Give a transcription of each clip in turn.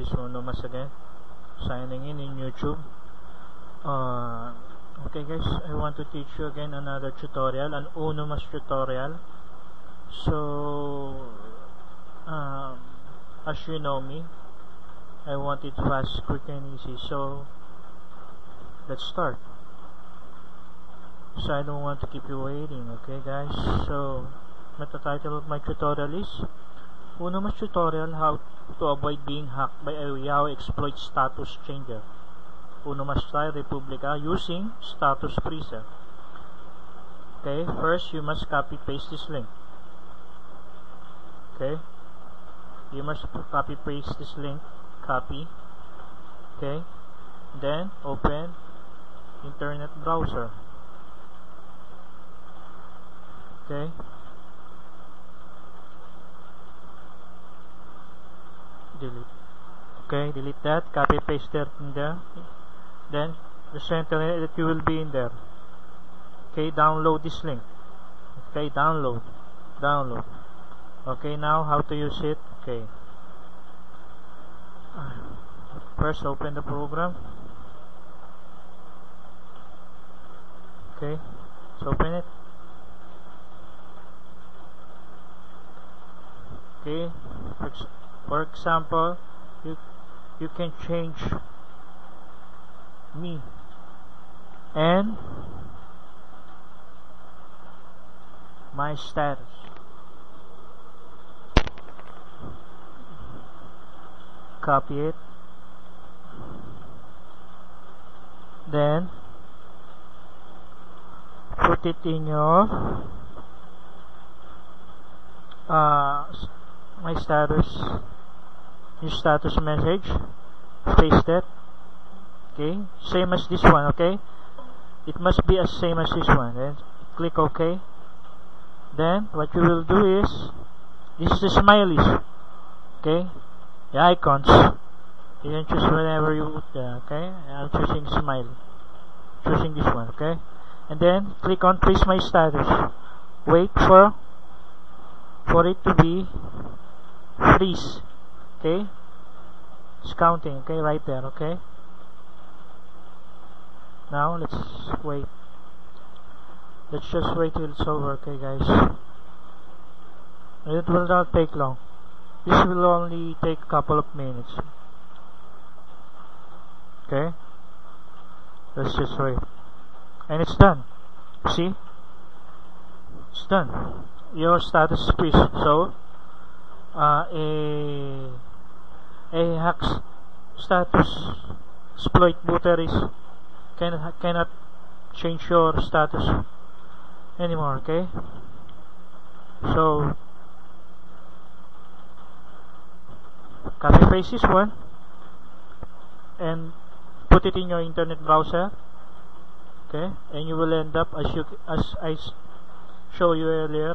Is Unomas again, signing in in YouTube. Uh, okay guys, I want to teach you again another tutorial, an Unomas tutorial. So, um, as you know me, I want it fast, quick and easy. So, let's start. So I don't want to keep you waiting, okay guys? So, the title of my tutorial is Unomas tutorial how to avoid being hacked by a Yahoo exploit status changer. Unomas try Republica using status freezer. Okay, first you must copy paste this link. Okay, you must copy paste this link. Copy. Okay, then open internet browser. Okay. Delete. Okay delete that copy paste that in there. Then the center that you will be in there. Okay download this link. Okay download. Download. Okay now how to use it? Okay first open the program. Okay let's open it. Okay for example you you can change me. And my status. Copy it. Then put it in your uh, my status status message paste that okay. Same as this one okay? It must be as same as this one then click ok. Then what you will do is this is the smileys okay? The icons. You can choose whenever you uh, okay? I'm choosing smile. Choosing this one okay? And then click on freeze my status. Wait for for it to be freeze okay? It's counting okay? Right there okay? Now let's wait. Let's just wait till it's over okay guys? It will not take long. This will only take a couple of minutes. Okay? Let's just wait. And it's done. See? It's done. Your status is so uh, a a hack status exploit booter is can, cannot change your status anymore okay? So copy paste this one and put it in your internet browser okay? And you will end up as you as I show you earlier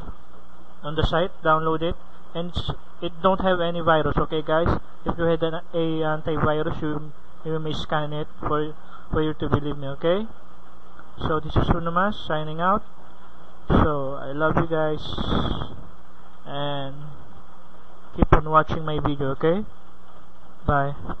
on the site. Download it and it don't have any virus okay guys? If you had an a antivirus you you may scan it for for you to believe me okay? So this is Unomas signing out. So I love you guys and keep on watching my video okay? Bye